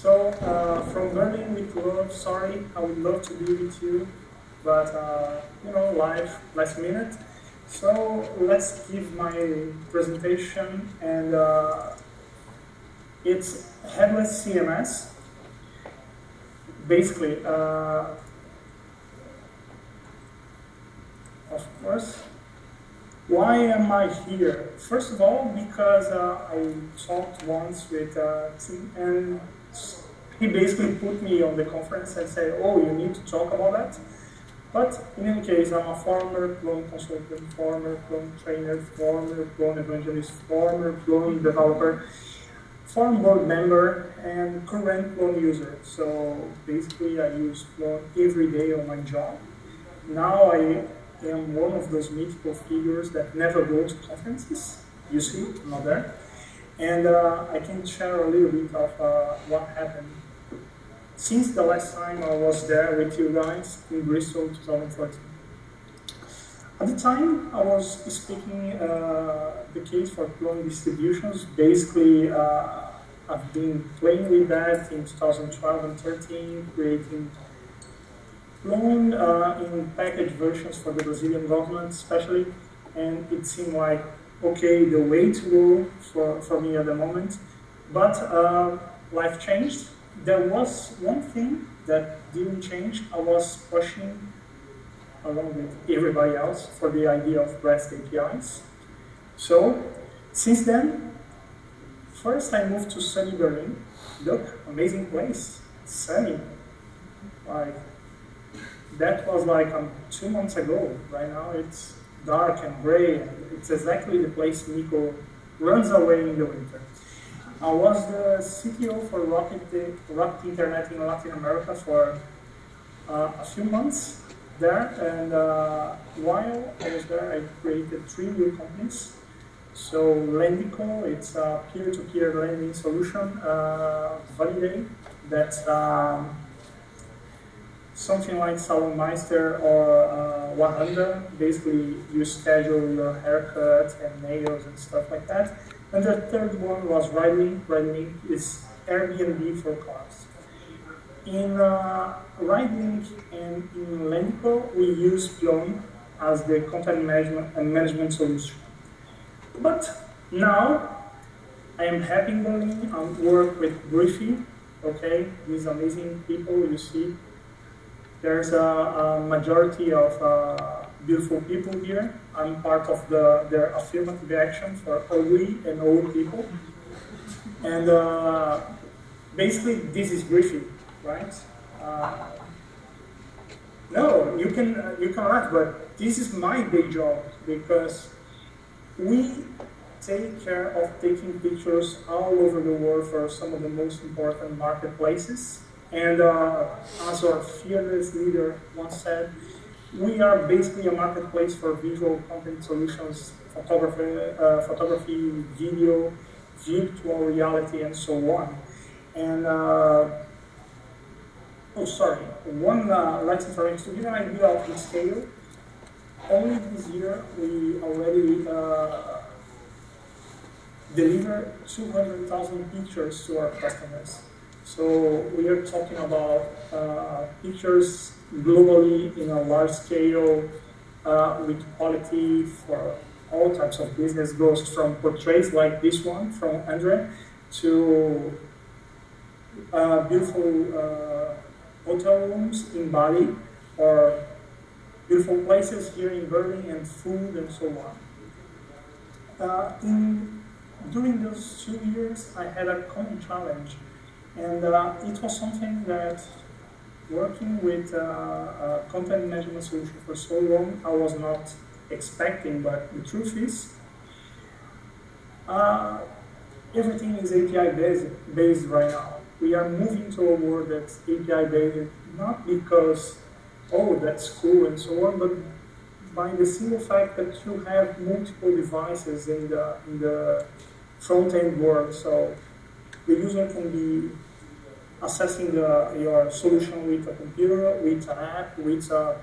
So, uh, from Berlin with love, sorry, I would love to be with you, but, uh, you know, life, last minute. So, let's give my presentation, and uh, it's headless CMS. Basically, uh, of course, why am I here? First of all, because uh, I talked once with uh, Tim, and he basically put me on the conference and said, oh, you need to talk about that. But in any case, I'm a former Plone consultant, former Plone trainer, former Plone evangelist, former Plone developer, former board member, and current Plone user. So basically, I use Plone every day on my job. Now I am one of those mythical figures that never go to conferences. You see, I'm not there. And uh, I can share a little bit of uh, what happened since the last time I was there with you guys in Bristol 2014. At the time, I was speaking uh, the case for Plone distributions. Basically, uh, I've been playing with that in 2012 and 13, creating Plone uh, in package versions for the Brazilian government, especially, and it seemed like okay the way to go for, for me at the moment. But uh, life changed there was one thing that didn't change. I was pushing along with everybody else for the idea of REST APIs. So since then, first I moved to sunny Berlin. Look, amazing place, sunny. Like that was like um, two months ago. Right now it's dark and gray. It's exactly the place Nico runs away in the winter. I was the CTO for Rocket, Rocket Internet in Latin America for uh, a few months there, and uh, while I was there, I created three new companies. So Lendico, it's a peer-to-peer -peer lending solution. Uh, Vaniday, that's um, something like Salonmeister or uh, Wahanda. Basically, you schedule your haircut and nails and stuff like that. And the third one was Riding. Riding is Airbnb for cars. In uh, Riding and in Lendico, we use Plone as the content management and management solution. But now, I am happy in Berlin. I work with Briefy, okay? These amazing people you see. There's a, a majority of uh, beautiful people here. I'm part of the, their affirmative action for ugly and old people. And uh, basically, this is briefing, right? Uh, no, you can you can laugh, but this is my day job because we take care of taking pictures all over the world for some of the most important marketplaces. And uh, as our fearless leader once said, we are basically a marketplace for visual content solutions, photography, uh, photography video, virtual reality, and so on. And, uh, oh, sorry, one uh, light information to give an idea of the scale. Only this year, we already uh, deliver 200,000 pictures to our customers. So we are talking about uh, pictures globally in a large scale uh, with quality for all types of business goes from portraits like this one from Andre to uh, beautiful uh, hotel rooms in Bali or beautiful places here in Berlin and food and so on. Uh, in, during those two years, I had a common challenge, and uh, it was something that working with uh, a content management solution for so long, I was not expecting, but the truth is, uh, everything is API based, based right now. We are moving to a world that's API based, not because, oh, that's cool and so on, but by the simple fact that you have multiple devices in the, in the front-end world. So the user can be accessing the, your solution with a computer, with an app, with a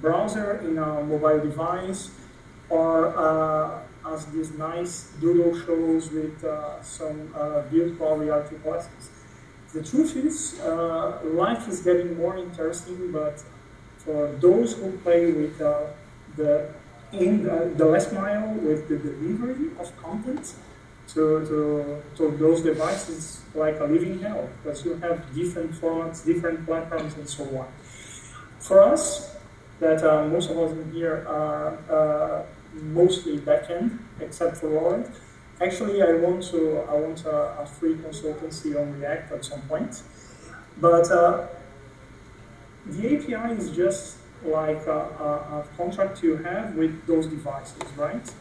browser in a mobile device, or uh, as these nice doodle shows with uh, some uh, virtual reality glasses. the truth is, uh, life is getting more interesting, but for those who play with uh, the in the, the last mile with the delivery of content to, to, to those devices like a living hell because you have different formats, different platforms, and so on. For us, that uh, most of us in here are uh, mostly backend, except for Laurent. Actually, I want to I want a, a free consultancy on React at some point, but uh, the API is just like a, a, a, contract you have with those devices, right?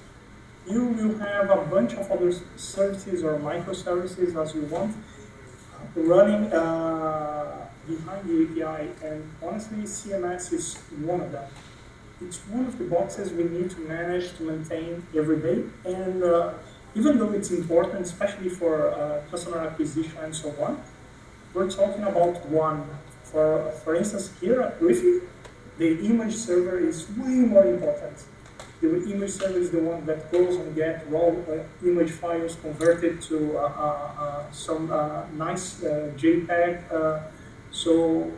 You will have a bunch of other services or microservices as you want running uh, behind the API, and honestly, CMS is one of them. It's one of the boxes we need to manage to maintain every day, and uh, even though it's important, especially for uh, customer acquisition and so on, we're talking about one. For, for instance, here at Briefy, the image server is way more important. The image server is the one that goes and gets raw uh, image files converted to uh, uh, uh some uh, nice uh, JPEG. so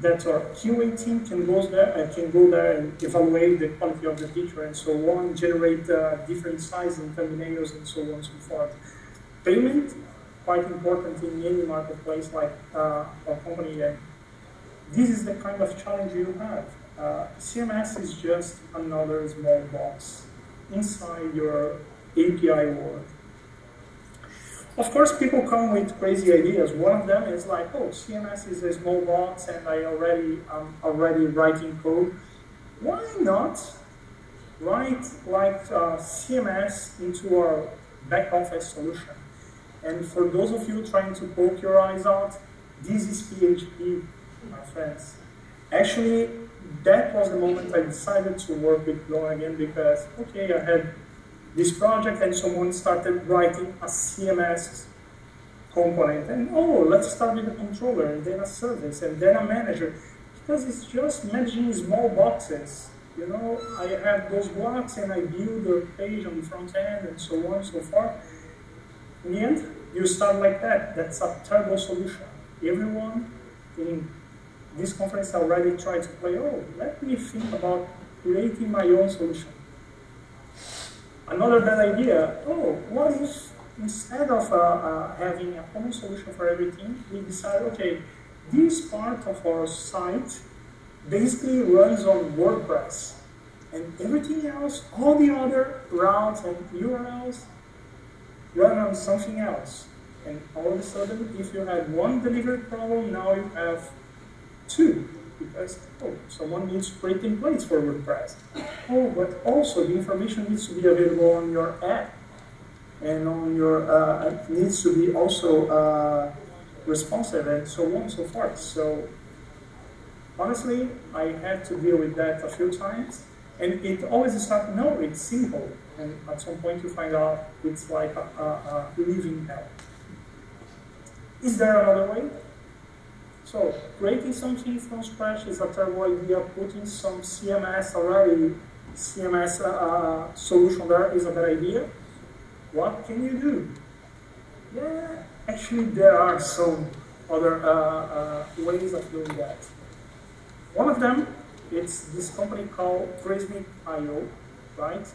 that our QA team can go there, and can go there and evaluate the quality of the picture and so on, generate different sizes and thumbnails and so on and so forth. Payment, quite important in any marketplace like a company this is the kind of challenge you have. Uh, CMS is just another small box inside your API world. Of course, people come with crazy ideas. One of them is like, oh, CMS is a small box and I already, I'm already writing code. Why not write like uh, CMS into our back office solution? And for those of you trying to poke your eyes out, this is PHP my friends. Actually, that was the moment I decided to work with Go again because, okay, I had this project and someone started writing a CMS component and oh, let's start with a controller and then a service and then a manager because it's just managing small boxes. You know, I have those blocks and I build a page on the front end and so on and so forth. In the end, you start like that. That's a terrible solution. Everyone in this conference already tried to play, oh, let me think about creating my own solution. Another bad idea, oh, what if instead of uh, uh, having a common solution for everything, we decide, okay, this part of our site basically runs on WordPress. And everything else, all the other routes and URLs run on something else. And all of a sudden, if you had one delivery problem, now you have two, because oh, someone needs great templates for WordPress. Oh, but also the information needs to be available on your app, and on your uh, needs to be also uh, responsive, and so on and so forth. So honestly, I had to deal with that a few times, and it always starts. No, it's simple, and at some point you find out it's like a, a, a living hell. Is there another way? So creating something from scratch is a terrible idea. Putting some CMS already, CMS uh, uh, solution there is a bad idea. What can you do? Yeah, actually there are some other uh, uh ways of doing that. One of them is this company called Prismic.io, right?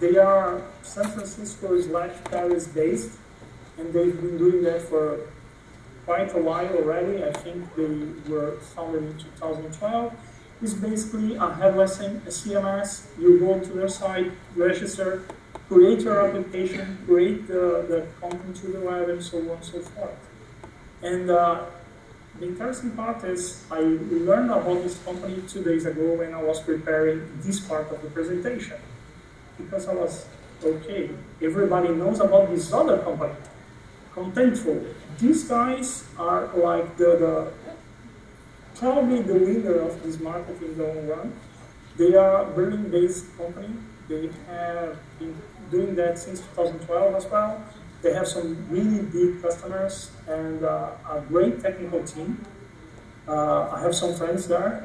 They are San Francisco slash Paris based, and they've been doing that for quite a while already. I think they were founded in 2012. It's basically a headless CMS. You go to their site, register, create your application, create the, the content to the web, and so on and so forth. And uh, the interesting part is I learned about this company two days ago when I was preparing this part of the presentation. Because I was, okay, everybody knows about this other company, Contentful these guys are like the, the probably the winner of this market in the long run. They are a Berlin-based company. They have been doing that since 2012 as well. They have some really big customers and uh, a great technical team. Uh, I have some friends there.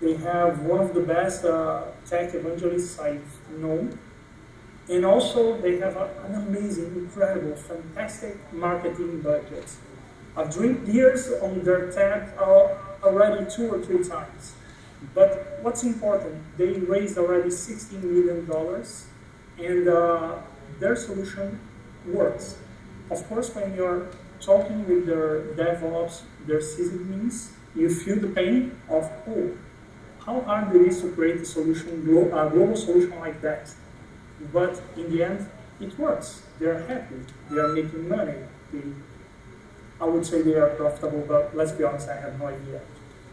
They have one of the best uh, tech evangelists I've known. And also, they have a, an amazing, incredible, fantastic marketing budget. I've drank beers on their tap already two or three times. But what's important, they raised already $16 million and uh, their solution works. Of course, when you're talking with their DevOps, their sysadmins, you feel the pain of, oh, how hard it is to create a solution, a global solution like that. But in the end, it works. They're happy. They are making money. They, I would say they are profitable, but let's be honest, I have no idea.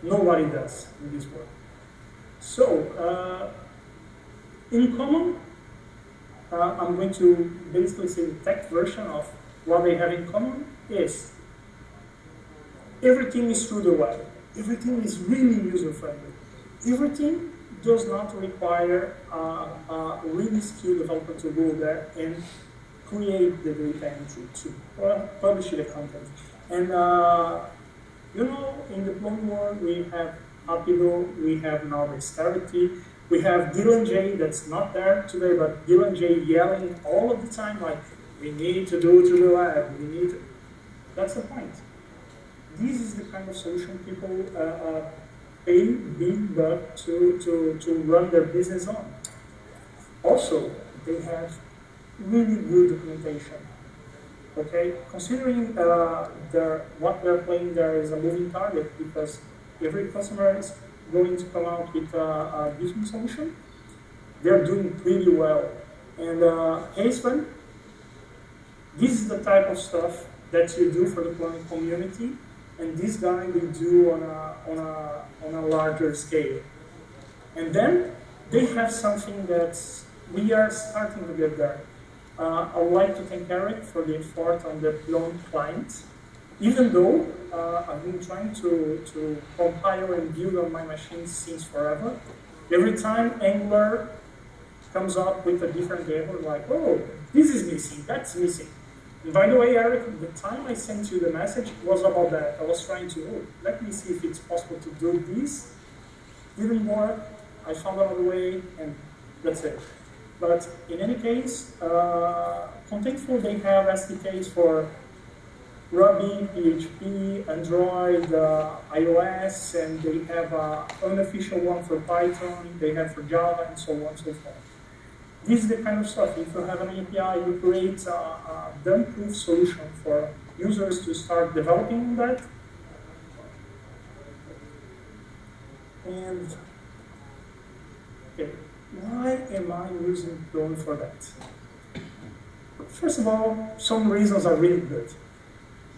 Nobody does in this world. So, uh, in common, uh, I'm going to basically say the tech version of what they have in common is everything is through the web. Everything is really user-friendly. Everything does not require a really skilled developer to go there and create the data entry to publish the content. And uh, you know, in the Plone world, we have Appido, we have now Dexterity, we have Dylan Jay that's not there today, but Dylan Jay yelling all of the time, like, we need to do to the lab, we need to. That's the point. This is the kind of solution people uh, uh, pay big buck to, to, to run their business on. Also, they have really good documentation. Okay, considering uh, their, what they're playing there is a moving target because every customer is going to come out with a, a different solution. They're doing pretty well. And uh, this is the type of stuff that you do for the Plone community, and this guy will do on a, on a, on a larger scale. And then they have something that we are starting to get there. Uh, I would like to thank Eric for the effort on the Plone client. Even though uh, I've been trying to, to compile and build on my machine since forever, every time Angular comes up with a different error, like, oh, this is missing, that's missing. And by the way, Eric, the time I sent you the message was about that. I was trying to, oh, let me see if it's possible to do this. Didn't work. I found another way, and that's it. But in any case, uh, Contentful, they have SDKs for Ruby, PHP, Android, uh, iOS, and they have an unofficial one for Python, they have for Java, and so on and so forth. This is the kind of stuff. If you have an API, you create a, a dump-proof solution for users to start developing that. And okay, why am I using Plone for that? First of all, some reasons are really good.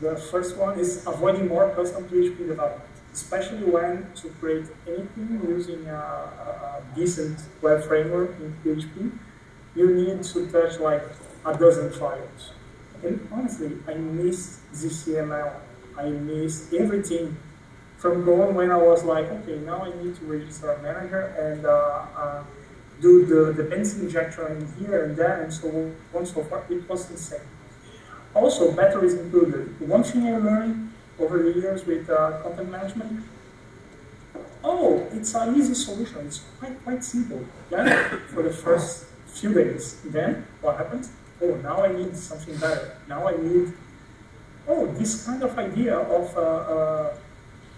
The first one is avoiding more custom PHP development, especially when to create anything using a, a decent web framework in PHP, you need to touch like a dozen files. And honestly, I missed ZCML. I missed everything from going when I was like, okay, now I need to register a manager and uh, uh, do the dependency injector in here and there and so on and so forth. It was insane. Also, batteries included. One thing I learned over the years with uh, content management, oh, it's an easy solution. It's quite, quite simple. Yeah, for the first few days. Then what happens? Oh, now I need something better. Now I need, oh, this kind of idea of, uh, uh,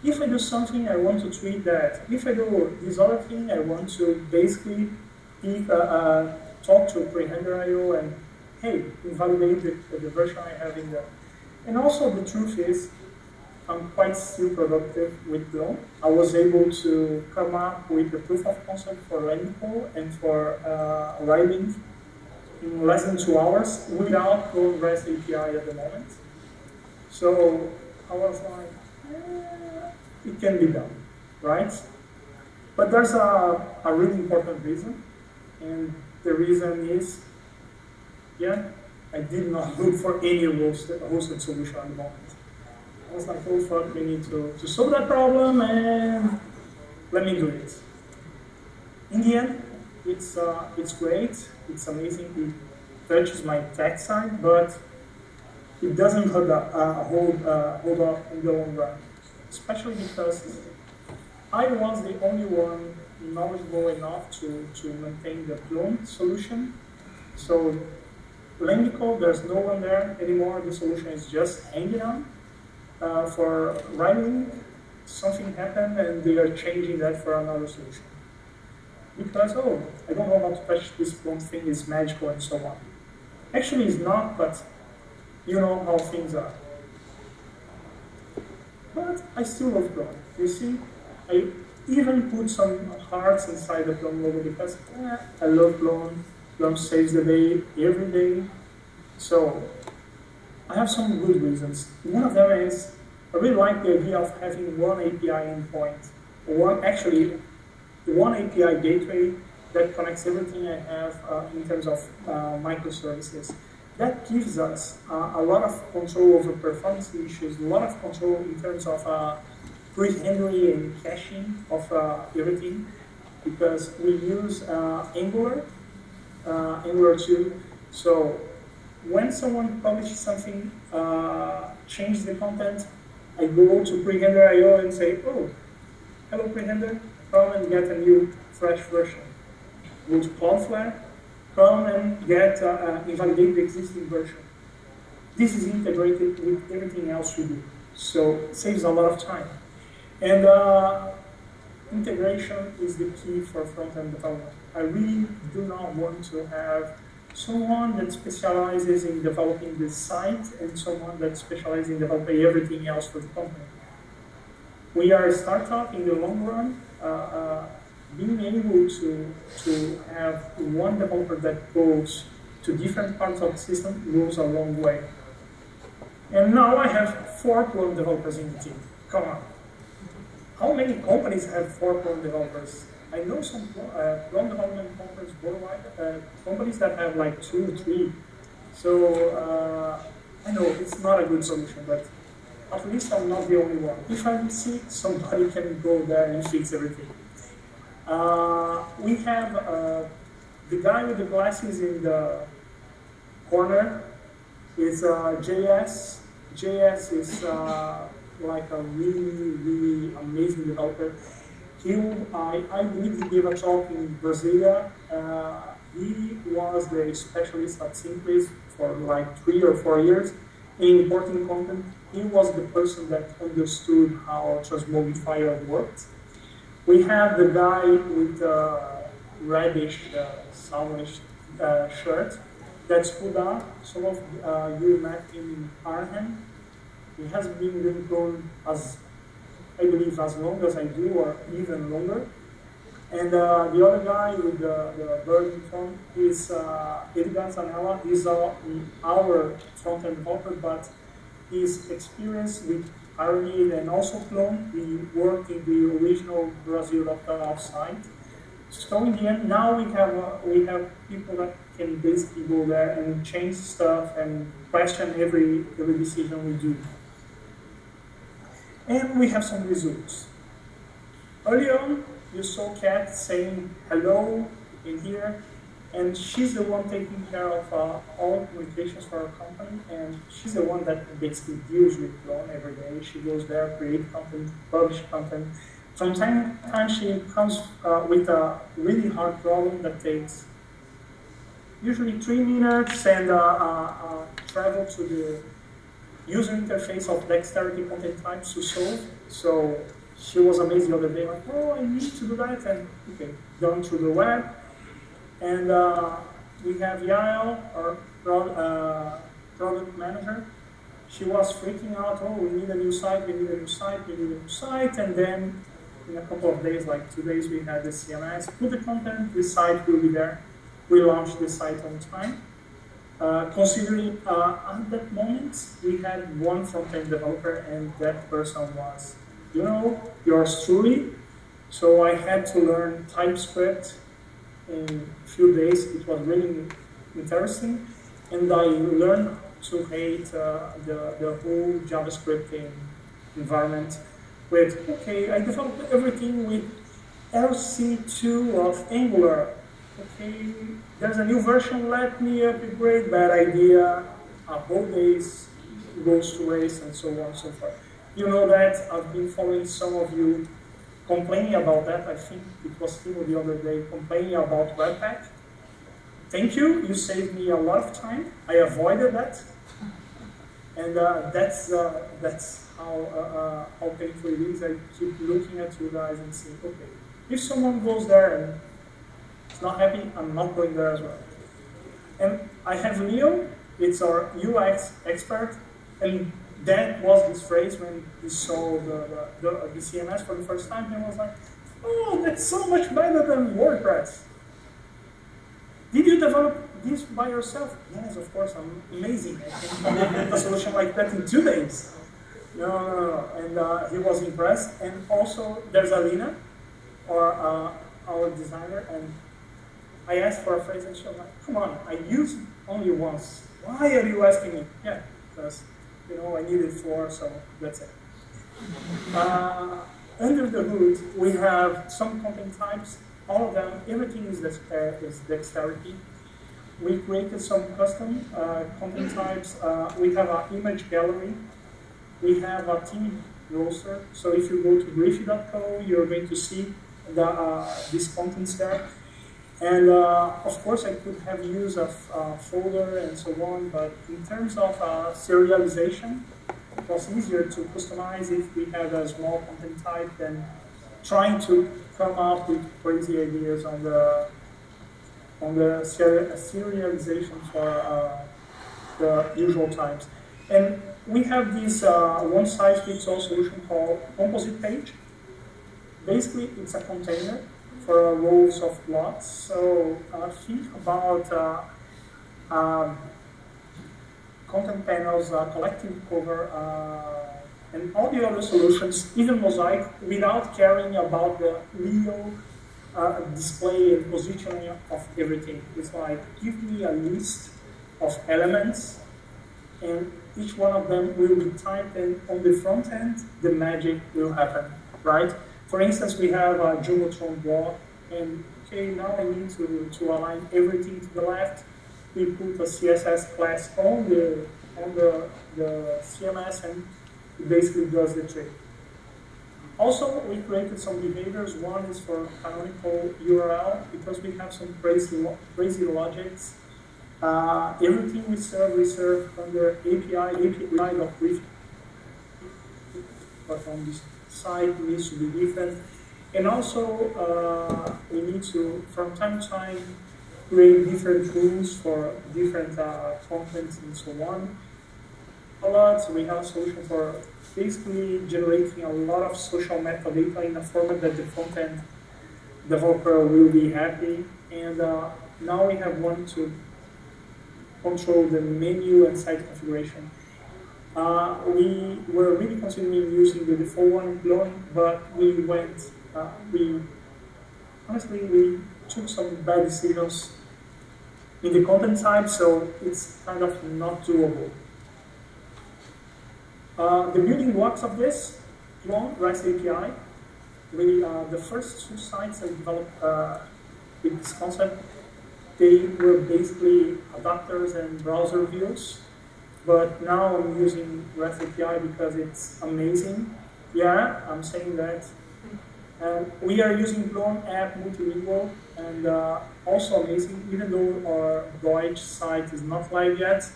if I do something, I want to tweet that. If I do this other thing, I want to basically pick, uh, uh talk to Prerender.io and hey, invalidate the, the version I have in there. And also the truth is, I'm quite still productive with Plone. I was able to come up with the proof of concept for Lendico and for uh, in less than two hours without Plone REST API at the moment. So I was like, eh, it can be done, right? But there's a, a really important reason, and the reason is yeah, I did not look for any hosted, hosted solution at the moment. I was like, oh fuck, we need to, to solve that problem and let me do it. In the end, it's, uh, it's great, it's amazing, it touches my tech side, but it doesn't hold up, uh, hold, uh, hold up in the long run. Especially because I was the only one knowledgeable enough to, to maintain the Plone solution. So Lendico, there's no one there anymore. The solution is just hanging on. Uh, for writing, something happened and they are changing that for another solution. Because, oh, I don't know how to touch this one thing, is magical and so on. Actually, it's not, but you know how things are. But I still love Plone. You see, I even put some hearts inside the Plone logo because eh, I love Plone. Plone saves the day every day. So I have some good reasons. One of them is I really like the idea of having one API endpoint, one actually one API gateway that connects everything I have uh, in terms of uh, microservices. That gives us uh, a lot of control over performance issues, a lot of control in terms of uh, pre-handling and caching of uh, everything, because we use uh, Angular, Angular 2. So when someone publishes something, change the content, I go to Prerender IO and say, oh, hello Prerender, come and get a new fresh version. Go to Cloudflare, come and get, uh, uh, invalidate the existing version. This is integrated with everything else we do, so it saves a lot of time. And uh, integration is the key for front-end development. I really do not want to have someone that specializes in developing the site and someone that specializes in developing everything else for the company. We are a startup in the long run. Uh, uh, being able to, to have one developer that goes to different parts of the system goes a long way. And now I have four Plone developers in the team. Come on. How many companies have four Plone developers? I know some uh, development companies worldwide, uh, companies that have like two three. So uh, I know it's not a good solution, but at least I'm not the only one. If I'm sick, somebody can go there and fix everything. Uh, we have uh, the guy with the glasses in the corner is uh, JS. JS is like a really, really amazing developer. He, I, I believe he gave a talk in Brasilia. Uh, he was the specialist at Simples for like three or four years in importing content. He was the person that understood how Transmogrifier worked. We have the guy with the reddish, uh, uh, shirt. That's Rudá. Some of uh, you met him in Arnhem. He has been Plone as I believe as long as I do, or even longer. And uh, the other guy with the, the bird in front is uh, Edgar Zanella. He's uh, our front-end developer, but his experience with Ironid and also Plone, he worked in the original Brazil.off site. So in the end, now we have uh, we have people that can basically go there and change stuff and question every every decision we do and we have some results. Early on, you saw Kat saying hello in here, and she's the one taking care of uh, all communications for our company, and she's the one that basically deals with Plone every day. She goes there, create content, publish content. From time to time, she comes uh, with a really hard problem that takes usually three minutes and uh, uh, uh travel to the user interface of dexterity content types to solve. So she was amazed the other day, like, oh, I need to do that, and okay, going through the web. And uh, we have Yael, our uh, product manager. She was freaking out, oh, we need a new site, we need a new site, we need a new site, and then in a couple of days, like two days, we had the CMS, put the content, the site will be there. We launched the site on time. Uh, considering uh, at that moment we had one front-end developer and that person was, you know, yours truly. So I had to learn TypeScript in a few days. It was really interesting. And I learned to hate uh, the, the whole JavaScript environment with, okay, I developed everything with LC2 of Angular okay, there's a new version, let me upgrade, bad idea, a whole days goes to waste and so on and so forth. You know that, I've been following some of you complaining about that, I think it was Timo the other day, complaining about Webpack. Thank you, you saved me a lot of time, I avoided that. And uh, that's, uh, that's how, uh, uh, how painful it is. I keep looking at you guys and saying, okay, if someone goes there and is not happy, I'm not going there as well. And I have Leo, it's our UX expert, and that was his phrase when he saw the, the, the, CMS for the first time. He was like, oh, that's so much better than WordPress. Did you develop this by yourself? Yes, of course, I'm amazing. I can a solution like that in two days. No, no, no. And uh, he was impressed. And also, there's Alina, or uh, our designer, and I asked for a phrase, and she was like, come on, I used only once. Why are you asking me? Yeah, because, you know, I needed four, so that's it. Uh, under the hood, we have some content types. All of them, everything is, is dexterity. We created some custom uh, content types. Uh, we have our image gallery. We have a team roster. So if you go to briefy.co, you're going to see the, uh, these contents there. And uh, of course, I could have used a uh, folder and so on, but in terms of uh, serialization, it was easier to customize if we had a small content type than trying to come up with crazy ideas on the on the serialization for uh, the usual types. And we have this uh, one-size-fits-all solution called composite page. Basically, it's a container for rows of blocks. So uh, think about uh, um, content panels, uh, collective cover, uh, and all the other solutions, even Mosaic, without caring about the real uh, display and positioning of everything. It's like, give me a list of elements, and each one of them will be typed, and on the front end, the magic will happen, right? For instance, we have a Jumbotron block, and okay, now I need to, to align everything to the left. We put a CSS class on the on the, the CMS and it basically does the trick. Also, we created some behaviors. One is for canonical URL because we have some crazy, crazy logics. Uh, everything we serve, we serve under API, API.brief. But on this site needs to be different. And also, uh, we need to, from time to time, create different rules for different uh, contents and so on. A lot, we have solution for basically generating a lot of social metadata in a format that the front-end developer will be happy. And uh, now we have one to control the menu and site configuration. Uh, we were really considering using the default one Glowing, but we went, uh, we honestly we took some bad decisions in the content side, so it's kind of not doable. Uh, the building blocks of this, one, REST API. We, uh, the first two sites I developed uh, with this concept, they were basically adapters and browser views but now I'm using REST API because it's amazing. Yeah, I'm saying that. And we are using plone.app.multilingual and uh, also amazing, even though our Deutsch site is not live yet,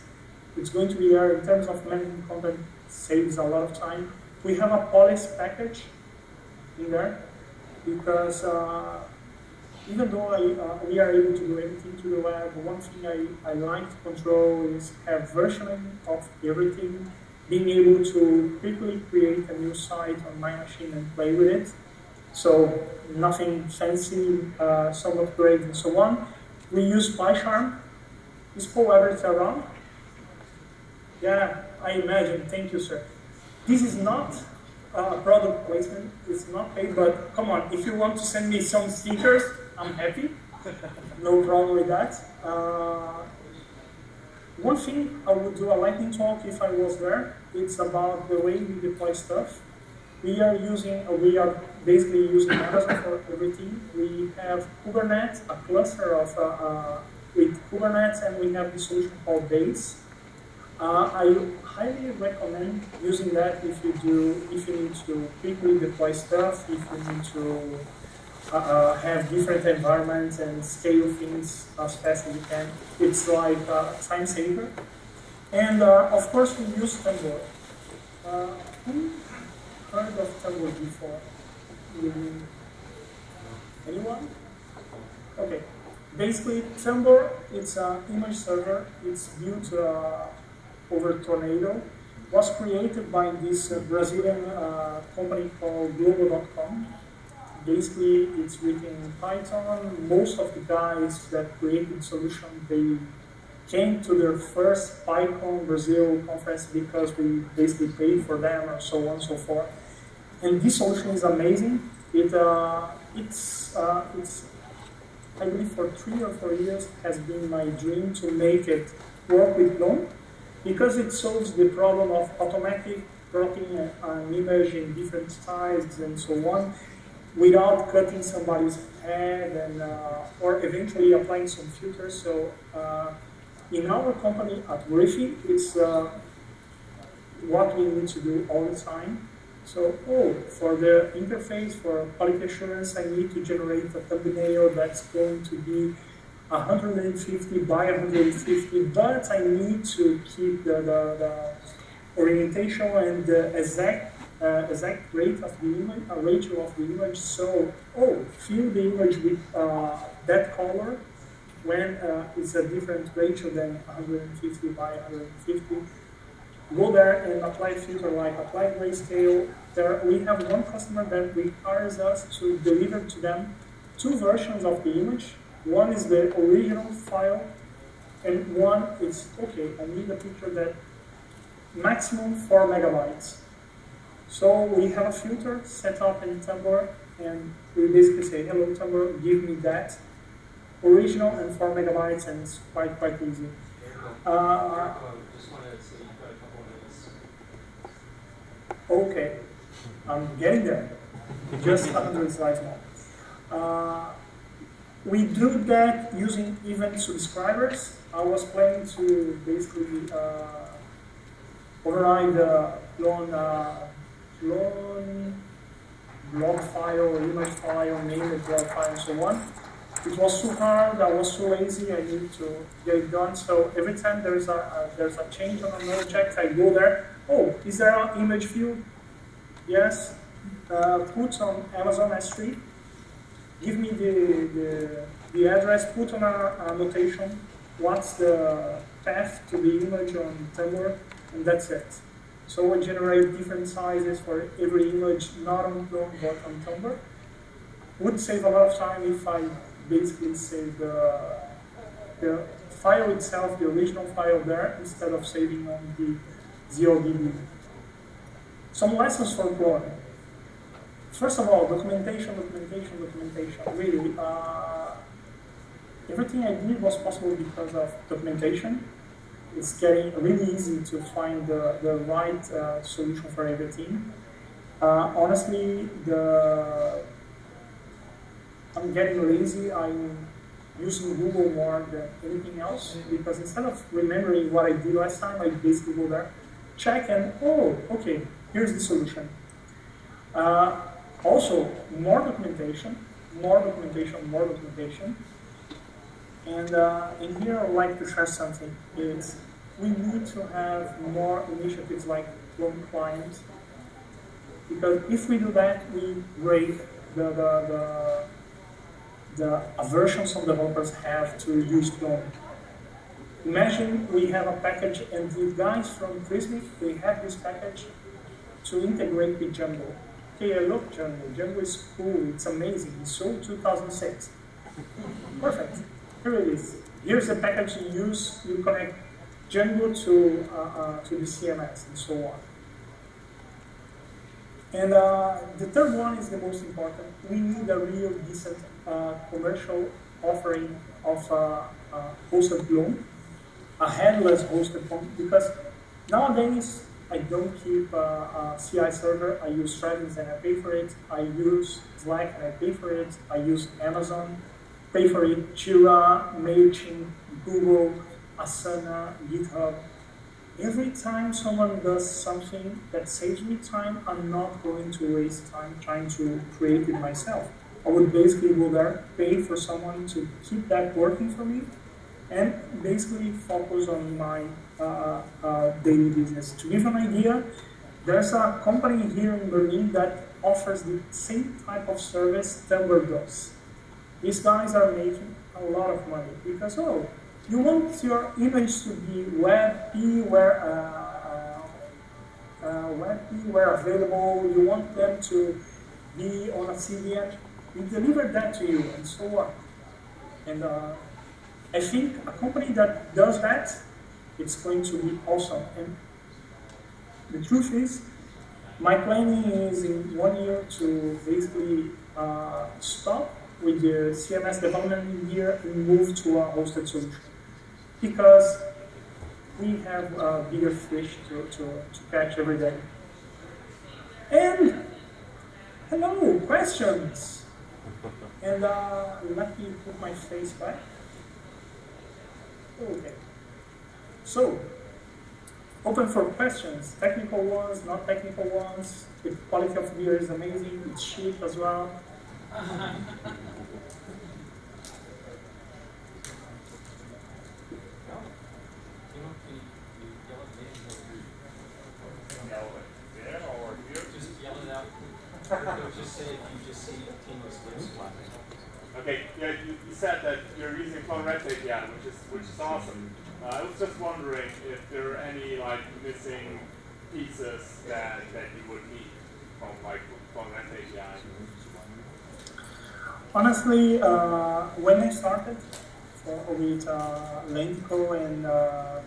it's going to be there in terms of managing content, saves a lot of time. We have a policy package in there because uh, even though I, uh, we are able to do everything to the web, one thing I, I like to control is have versioning of everything, being able to quickly create a new site on my machine and play with it. So nothing fancy, uh, some upgrades and so on. We use PyCharm. Is Paul Everett around? Yeah, I imagine. Thank you, sir. This is not uh, product placement. It's not paid, but come on, if you want to send me some stickers, I'm happy. No problem with that. Uh, one thing I would do a lightning talk if I was there. It's about the way we deploy stuff. We are using, uh, we are basically using Amazon for everything. We have Kubernetes, a cluster of uh, uh, with Kubernetes, and we have the solution called Base. Uh, I highly recommend using that if you do, if you need to quickly deploy stuff, if you need to uh, uh, have different environments and scale things as fast as you can. It's like a time saver. And uh, of course, we use Thumbor. Uh, who heard of Thumbor before? Anyone? Okay. Basically, Thumbor, it's an image server. It's built uh, over Tornado. was created by this uh, Brazilian uh, company called Globo.com. Basically, it's written in Python. Most of the guys that created solution, they came to their first PyCon Brazil conference because we basically paid for them and so on and so forth. And this solution is amazing. It, uh, it's, uh, it's, I believe for three or four years has been my dream to make it work with GNOME because it solves the problem of automatic cropping an image in different styles and so on without cutting somebody's head and uh, or eventually applying some filters. So uh, in our company at Briefy, it's uh, what we need to do all the time. So, oh, for the interface, for quality assurance, I need to generate a thumbnail that's going to be 150 by 150, but I need to keep the, the, the orientation and the exact uh, exact rate of the image, uh, ratio of the image. So, oh, fill the image with uh, that color when uh, it's a different ratio than 150 by 150. Go there and apply filter like apply grayscale. There we have one customer that requires us to deliver to them two versions of the image. One is the original file, and one is okay. I need a picture that maximum four megabytes. So we have a filter set up in Thumbor, and we basically say, hello Thumbor, give me that original and 4 megabytes, and it's quite, quite easy. Uh, okay, I'm getting there. Just 100 slides more. Uh, we do that using event subscribers. I was planning to basically uh, override the Plone, uh, Plone blog file, image file, name blog file, and so on it was too hard, I was too lazy, I need to get it done. So every time there's a, there's a change on an object, I go there. Oh, is there an image field? Yes. Uh, put on Amazon S3. Give me the, the, the address, put on a, a notation, what's the path to the image on Thumbor, and that's it. So we generate different sizes for every image, not on Chrome, but on Thumbor. Would save a lot of time if I basically save the, the file itself, the original file there, instead of saving on the ZODB. Some lessons for cloning. First of all, documentation, documentation, documentation. Really, uh, everything I did was possible because of documentation. It's getting really easy to find the, the right uh, solution for everything. Uh, honestly, the I'm getting lazy. I'm using Google more than anything else because instead of remembering what I did last time, I basically go there, check, and oh, okay, here's the solution. Uh, also, more documentation, more documentation, more documentation. And uh, in here, I'd like to share something. Is we need to have more initiatives like Plone Client because if we do that, we break the, the, the the aversion some developers have to use Plone. Imagine we have a package and the guys from Prismic, they have this package to integrate with Django. Okay, I love Django. Django is cool, it's amazing. It's sold 2006. Perfect. Here it is. Here's the package you use. You connect Django to, uh, uh, to the CMS and so on. And uh, the third one is the most important. We need a real decent uh, commercial offering of uh, hosted Plone, a headless hosted Plone, because nowadays I don't keep a, a CI server. I use Stratus and I pay for it. I use Slack and I pay for it. I use Amazon, pay for it. Jira, Mailchimp, Google, Asana, GitHub. Every time someone does something that saves me time, I'm not going to waste time trying to create it myself. I would basically go there, pay for someone to keep that working for me, and basically focus on my uh, uh, daily business. To give an idea, there's a company here in Berlin that offers the same type of service Thumbor does. These guys are making a lot of money because, oh, you want your image to be WebP where, uh, uh, uh WebP where available, you want them to be on a CDN, we deliver that to you and so on. And uh, I think a company that does that, it's going to be awesome. And the truth is, my planning is in one year to basically uh, stop with the CMS development year and move to a hosted solution. Because we have a bigger fish to, to, to catch every day. And hello, questions? And uh, let me put my face back. Okay. So, open for questions, technical ones, not technical ones. The quality of beer is amazing, it's cheap as well. Okay, yeah, you, you, said that you're using Plone REST API, which is which is awesome. Uh, I was just wondering if there are any like missing pieces that that you would need from like Plone REST API. Honestly, uh, when I started with uh, and uh,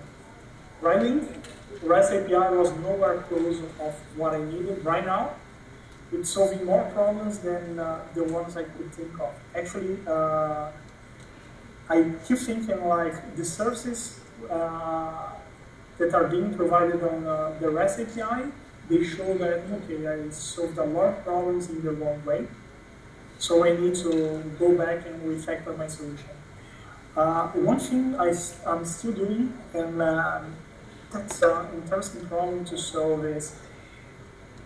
Writing, REST API was nowhere close of what I needed right now it's solving more problems than uh, the ones I could think of. Actually, uh, I keep thinking like the services uh, that are being provided on uh, the REST API, they show that, okay, I solved a lot of problems in the wrong way. So I need to go back and refactor my solution. Uh, one thing I, am still doing, and uh, that's an interesting problem to solve is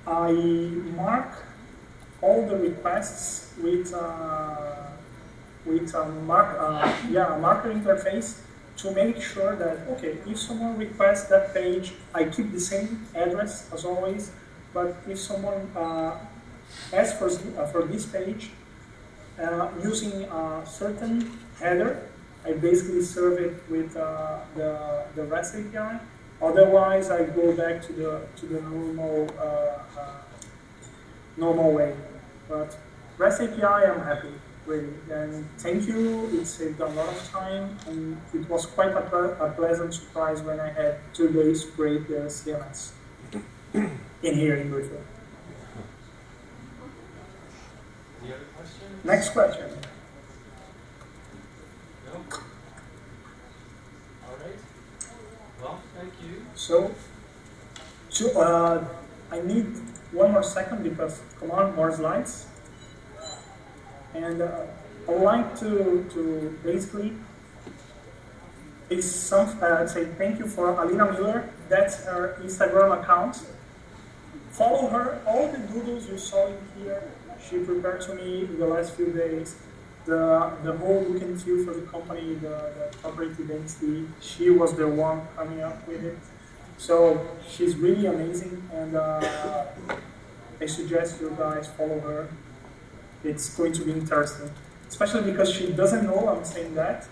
I mark all the requests with uh, with a mark, uh, yeah, marker interface to make sure that okay, if someone requests that page, I keep the same address as always. But if someone uh, asks for uh, for this page uh, using a certain header, I basically serve it with uh, the the REST API Otherwise, I go back to the to the normal uh, uh, normal way. But REST API, I'm happy with. And thank you. It saved a lot of time, and it was quite a, a pleasant surprise when I had two days to create the CMS in here in Brazil. Next question. all right well So, to, uh, I need one more second because, come on, more slides. And uh, I would like to, to basically is some, uh, say thank you for Alina Miller. That's her Instagram account. Follow her. All the doodles you saw in here, she prepared to me in the last few days. The, the whole look and feel for the company, the, the corporate identity, she was the one coming up with it. So she's really amazing, and uh, I suggest you guys follow her. It's going to be interesting, especially because she doesn't know I'm saying that.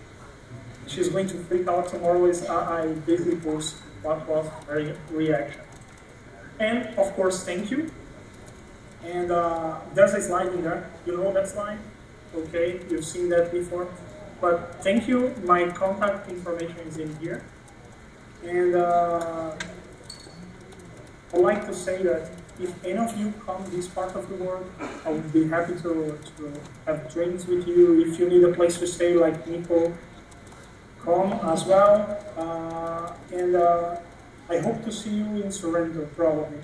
She's going to freak out tomorrow. Is I basically post what was her reaction, and of course, thank you. And uh, there's a slide in there. You know that slide? Okay, you've seen that before. But thank you. My contact information is in here. And uh, I'd like to say that if any of you come this part of the world, I would be happy to, to have drinks with you. If you need a place to stay like Nico, come as well. Uh, and uh, I hope to see you in Sorrento, probably.